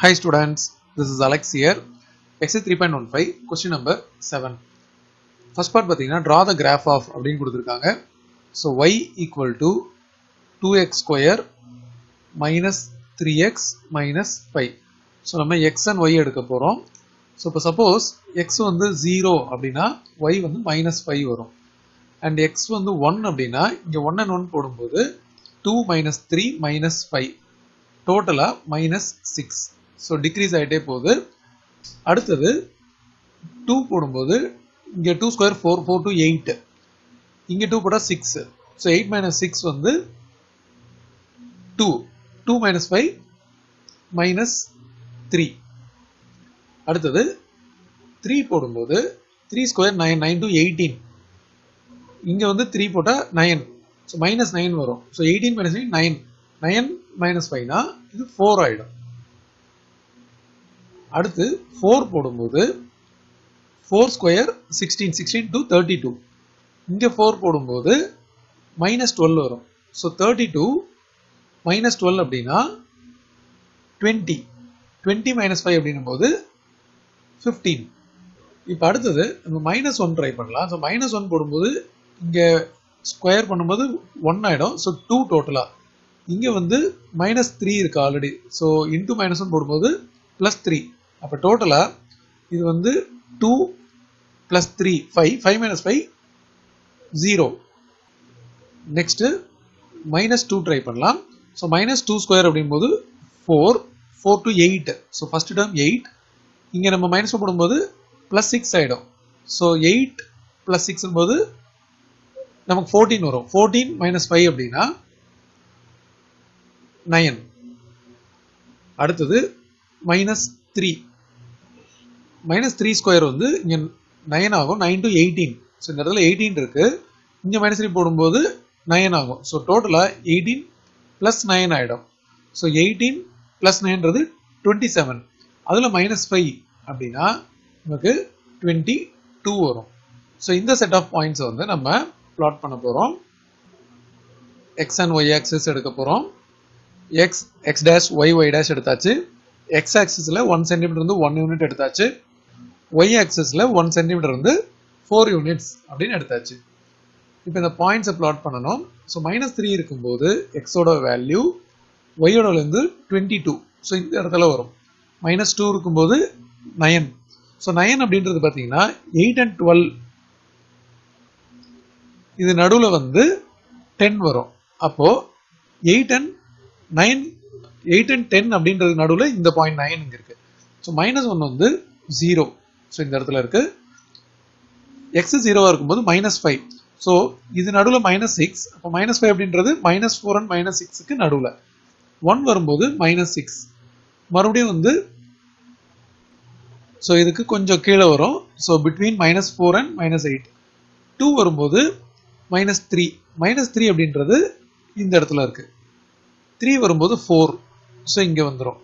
Hi students, this is Alex here. Exercise 3.15, question number 7. First part பார்த்தீங்கன்னா draw the graph of அப்படின்னு கொடுத்துருக்காங்க. So y equal to 2x square minus 3x minus 5. So நம்ம x and y எடுக்க போறோம். So இப்போ suppose x வந்து 0 அப்படின்னா y வந்து minus 5 வரும். And x வந்து 1 அப்படின்னா இங்க 1 and 1 போடும்போது 2 minus 3 minus 5. டோட்டலா மைனஸ் சிக்ஸ் ஸோ டிக்ரீஸ் ஆகிட்டே போகுது. அடுத்தது டூ போடும்போது இங்கே two square four four two eight இங்கே டூ போட்டால் six so eight minus six வந்து two two minus five minus three அடுத்தது த்ரீ போடும்போது three square nine nine two eighteen இங்கே வந்து த்ரீ போட்டால் நைன் ஸோ மைனஸ் நைன் வரும். So eighteen minus nine nine minus ஃபைவ்னா இது ஃபோர் ஆகிடும் அடுத்து ஃபோர் போடும்போது four square sixteen sixteen two thirty two இங்கே ஃபோர் போடும்போது மைனஸ் டுவெல் வரும். So thirty two minus twelve அப்படின்னா டுவெண்ட்டி டுவெண்ட்டி மைனஸ் ஃபைவ் அப்படின்னும் போது ஃபிஃப்டீன் இப்போ அடுத்தது நம்ம மைனஸ் ஒன் ட்ரை பண்ணலாம். ஸோ மைனஸ் ஒன் போடும்போது இங்கே ஸ்கொயர் பண்ணும்போது ஒன் ஆகிடும் ஸோ டூ டோட்டலாக இங்கே வந்து மைனஸ் த்ரீ இருக்கு already so into minus one போடும்போது ப்ளஸ் த்ரீ அப்போ டோட்டலாக இது வந்து two plus three five five minus five zero next minus two try பண்ணலாம். ஸோ மைனஸ் டூ ஸ்கொயர் அப்படிங்கும்போது four four two eight so first term eight இங்கே நம்ம minus போடும்போது ப்ளஸ் சிக்ஸ் ஆகிடும் ஸோ எயிட் ப்ளஸ் சிக்ஸும் போது நமக்கு ஃபோர்டீன் வரும். ஃபோர்டீன் மைனஸ் ஃபைவ் அப்படின்னா நயன் அடுத்தது minus three minus three square வந்து இங்கே நயன் ஆகும் நைன் டு எயிட்டீன் ஸோ இந்த இடத்துல எயிட்டீன் இருக்குது இங்கே மைனஸ் த்ரீ போடும்போது நயன் ஆகும். ஸோ டோட்டலாக எயிட்டீன் ப்ளஸ் நைன் ஆகிடும் ஸோ எயிட்டீன் ப்ளஸ் நைன்றது டுவெண்ட்டி செவன் அதில் மைனஸ் ஃபைவ் அப்படின்னா நமக்கு டுவெண்ட்டி டூ வரும். ஸோ இந்த செட் ஆஃப் பாயிண்ட்ஸை வந்து நம்ம பிளாட் பண்ண போகிறோம் எக்ஸ் அண்ட் ஒய் ஆக்சஸ் எடுக்க போகிறோம் X X dash Y Y dash எடுத்தாச்சு. எக்ஸ் ஆக்சஸில் ஒன் சென்டிமீட்டர் வந்து ஒன் யூனிட் எடுத்தாச்சு. ஒய் ஆக்சஸில் ஒன் சென்டிமீட்டர் வந்து ஃபோர் யூனிட்ஸ் அப்படின்னு எடுத்தாச்சு. இப்போ இந்த பாயிண்ட்ஸை பிளாட் பண்ணணும். ஸோ மைனஸ் த்ரீ இருக்கும்போது எக்ஸோட வேல்யூ ஒய்யோட வந்து டுவெண்ட்டி டூ ஸோ இந்த இடத்துல வரும். மைனஸ் டூ இருக்கும்போது நயன் ஸோ நயன் அப்படின்றது பார்த்தீங்கன்னா எயிட் அண்ட் டுவெல் இது நடுவில் வந்து டென் வரும். அப்போது eight and nine eight and ten அப்படின்றது நடுவில் இந்த பாயிண்ட் நைன் இங்கே இருக்கு. ஸோ மைனஸ் ஒன் வந்து ஜீரோ ஸோ இந்த இடத்துல இருக்கு. எக்ஸ் ஜீரோவாக இருக்கும்போது மைனஸ் ஃபைவ் ஸோ இது நடுவில் மைனஸ் சிக்ஸ் அப்போ மைனஸ் ஃபைவ் அப்படின்றது மைனஸ் ஃபோர் அண்ட் மைனஸ் சிக்ஸுக்கு நடுவில். ஒன் வரும்போது மைனஸ் சிக்ஸ் மறுபடியும் வந்து ஸோ இதுக்கு கொஞ்சம் கீழே வரும். So between minus four and minus eight two வரும்போது மைனஸ் த்ரீ மைனஸ் த்ரீ அப்படின்றது இந்த இடத்துல இருக்கு. த்ரீ வரும்போது ஃபோர் ஸோ இங்கே வந்துடும்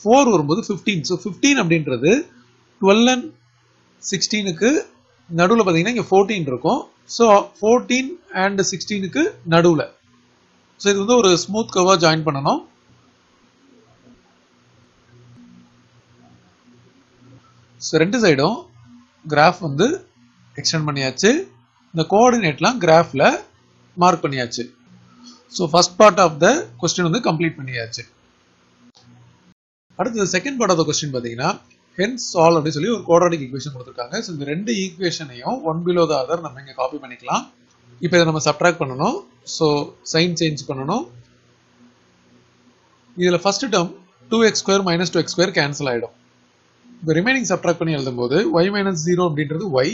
ஃபோர் வரும்போது ஃபிஃப்டீன் ஸோ ஃபிஃப்டீன் அப்படின்றது டுவெல் அண்ட் சிக்ஸ்டீனுக்கு நடுவில் பார்த்தீங்கன்னா இங்கே ஃபோர்டீன் இருக்கும். ஸோ ஃபோர்டீன் அண்ட் சிக்ஸ்டீனுக்கு நடுவில். ஸோ இது வந்து ஒரு ஸ்மூத் கவாக ஜாயின் பண்ணணும். ஸோ ரெண்டு சைடும் கிராஃப் வந்து எக்ஸ்டெண்ட் பண்ணியாச்சு. இந்த கோஆர்டினேட்லாம் கிராஃபில் மார்க் பண்ணியாச்சு. So first part of the question வந்து கம்ப்ளீட் பண்ணியாச்சு. அடுத்தது second part of the question பார்த்தீங்கன்னா ஹென்ஸ் ஆல் அப்படின்னு சொல்லி ஒரு குவாட்ராட்டிக் ஈக்குவேஷன் கொடுத்துருக்காங்க. ஸோ இந்த ரெண்டு ஈக்குவேஷனையும் ஒன் பிலோ த அதர் நம்ம இங்கே காப்பி பண்ணிக்கலாம். இப்போ இதை நம்ம சப்ட்ராக்ட் பண்ணணும். ஸோ சைன் சேஞ்ச் பண்ணணும். இதில் first term two X square minus two X square cancel ஆகிடும் இப்போ ரிமைனிங் சப்ட்ராக்ட் பண்ணி எழுதும்போது ஒய் மைனஸ் ஜீரோ அப்படின்றது ஒய்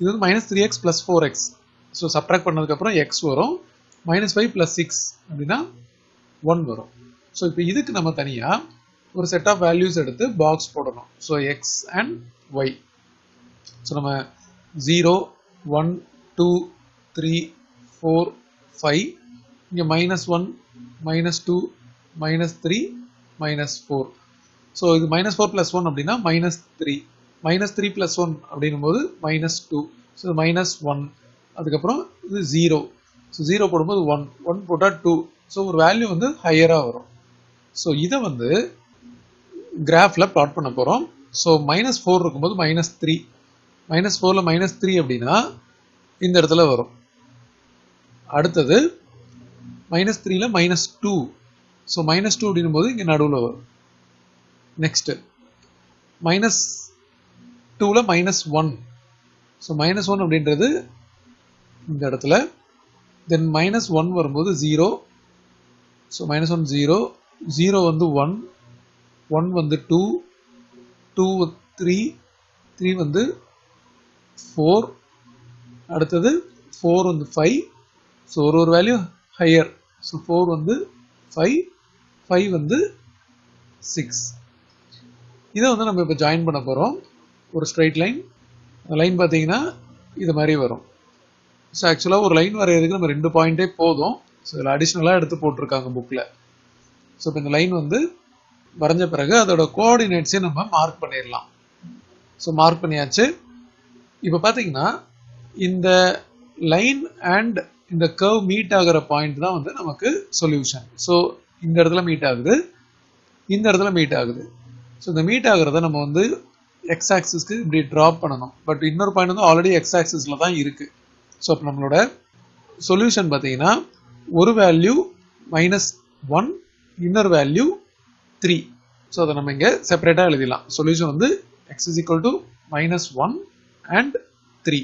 இது வந்து minus three X plus four X so subtract பண்ணதுக்கப்புறம் எக்ஸ் வரும். மைனஸ் ஃபைவ் ப்ளஸ் சிக்ஸ் அப்படின்னா ஒன் வரும். ஸோ இப்போ இதுக்கு நம்ம தனியாக ஒரு செட் ஆஃப் வேல்யூஸ் எடுத்து பாக்ஸ் போடணும். So X and Y so நம்ம zero one two three four five இங்கே minus one minus two minus three minus four so இது மைனஸ் ஃபோர் ப்ளஸ் ஒன் அப்படின்னா minus three minus three plus one அப்படின்னும் போது minus two so minus one அதுக்கப்புறம் இது zero so zero போடும்போது one one போட்டால் two so ஒரு value வந்து ஹையராக வரும். ஸோ இதை வந்து கிராஃபில் பிளாட் பண்ண போகிறோம் ஸோ மைனஸ் ஃபோர் இருக்கும்போது மைனஸ் த்ரீ மைனஸ் ஃபோரில் மைனஸ் த்ரீ அப்படின்னா இந்த இடத்துல வரும். அடுத்தது மைனஸ் த்ரீல minus two so minus two அப்படின்னும் போது இங்கே நடுவில் வரும். நெக்ஸ்ட்டு மைனஸ் டூவில் minus one so minus one அப்படின்றது இந்த இடத்துல. தென் மைனஸ் ஒன் வரும்போது zero so minus one zero zero வந்து ஒன் ஒன் வந்து டூ டூ த்ரீ த்ரீ வந்து ஃபோர் அடுத்தது ஃபோர் வந்து ஃபைவ் ஸோ ஒரு ஒரு வேல்யூ ஹையர் ஸோ ஃபோர் வந்து ஃபைவ் ஃபைவ் வந்து சிக்ஸ் இதை வந்து நம்ம இப்போ ஜாயின் பண்ண போகிறோம் ஒரு ஸ்ட்ரைட் லைன் லைன் பார்த்தீங்கன்னா இது மாதிரி வரும். ஸோ ஆக்சுவலாக ஒரு லைன் வரைகிறதுக்கு நம்ம ரெண்டு பாயிண்டே போதும். ஸோ இதில் அடிஷ்னலாக எடுத்து போட்டிருக்காங்க புக்கில் ஸோ இப்போ இந்த லைன் வந்து வரைஞ்ச பிறகு அதோட கோஆர்டினேட்ஸையும் நம்ம மார்க் பண்ணிடலாம் ஸோ மார்க் பண்ணியாச்சு. இப்போ பார்த்தீங்கன்னா இந்த லைன் அண்ட் இந்த கர்வ் மீட் ஆகிற பாயிண்ட் தான் வந்து நமக்கு சொல்யூஷன் ஸோ இந்த இடத்துல மீட் ஆகுது. இந்த இடத்துல மீட் ஆகுது. ஸோ இந்த மீட் ஆகிறத நம்ம வந்து எக்ஸ் ஆக்சிஸ்க்கு இப்படி ட்ராப் பண்ணணும். பட் இன்னொரு பாயிண்ட் வந்து ஆல்ரெடி எக்ஸ் ஆக்சிஸில் தான் இருக்குது ஸோ அப்போ நம்மளோட சொல்யூஷன் பார்த்தீங்கன்னா ஒரு வேல்யூ மைனஸ் ஒன் இன்னொரு வேல்யூ த்ரீ ஸோ அதை நம்ம இங்கே செப்பரேட்டாக எழுதிடலாம். சொல்யூஷன் வந்து X is equal to minus one and three